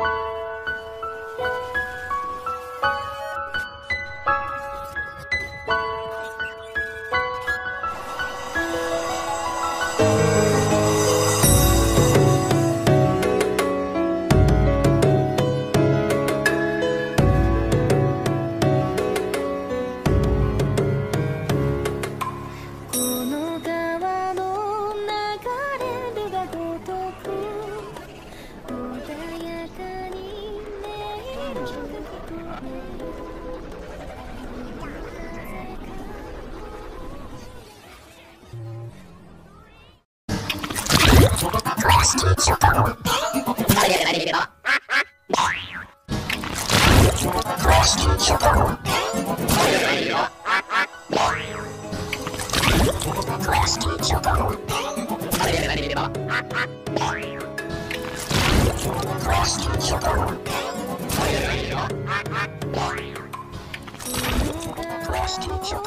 Bye. 色が Last teacher,